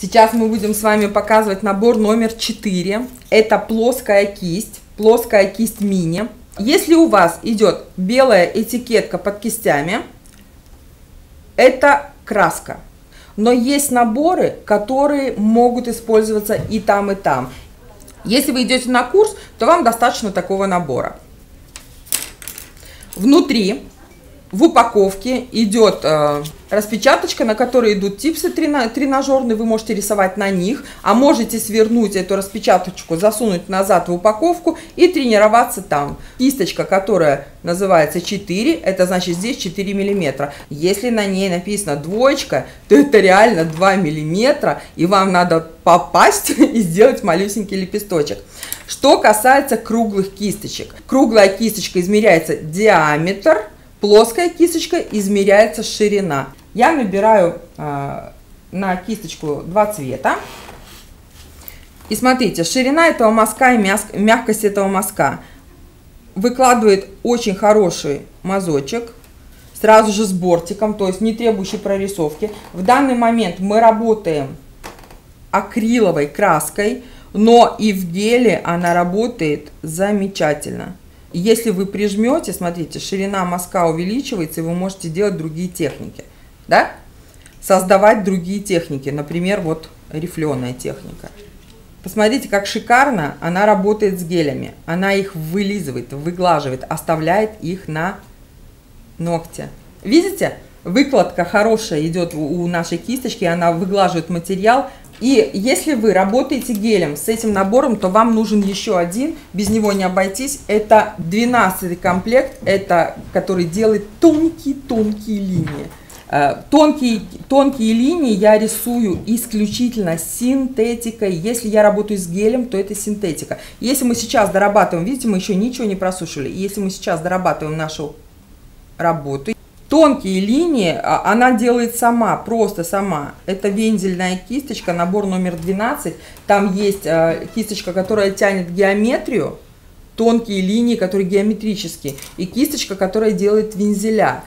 Сейчас мы будем с вами показывать набор номер 4. Это плоская кисть, плоская кисть мини. Если у вас идет белая этикетка под кистями, это краска. Но есть наборы, которые могут использоваться и там, и там. Если вы идете на курс, то вам достаточно такого набора. Внутри в упаковке идет э, распечаточка, на которой идут типсы тренажерные, вы можете рисовать на них, а можете свернуть эту распечаточку, засунуть назад в упаковку и тренироваться там. Кисточка, которая называется 4, это значит здесь 4 миллиметра. Если на ней написано двоечка, то это реально 2 миллиметра, и вам надо попасть и сделать малюсенький лепесточек. Что касается круглых кисточек. Круглая кисточка измеряется диаметр, Плоская кисточка измеряется ширина. Я набираю э, на кисточку два цвета. И смотрите, ширина этого мазка и мягкость этого мазка выкладывает очень хороший мазочек, сразу же с бортиком, то есть не требующий прорисовки. В данный момент мы работаем акриловой краской, но и в геле она работает замечательно. Если вы прижмете, смотрите, ширина мазка увеличивается, и вы можете делать другие техники, да? Создавать другие техники, например, вот рифленая техника. Посмотрите, как шикарно она работает с гелями. Она их вылизывает, выглаживает, оставляет их на ногте. Видите? Выкладка хорошая идет у нашей кисточки, она выглаживает материал, и если вы работаете гелем с этим набором, то вам нужен еще один, без него не обойтись. Это 12 комплект, это который делает тонкие-тонкие линии. Э, тонкие, тонкие линии я рисую исключительно синтетикой. Если я работаю с гелем, то это синтетика. Если мы сейчас дорабатываем, видите, мы еще ничего не просушили. Если мы сейчас дорабатываем нашу работу, Тонкие линии а, она делает сама, просто сама. Это вензельная кисточка, набор номер 12. Там есть а, кисточка, которая тянет геометрию, тонкие линии, которые геометрические, и кисточка, которая делает вензеля.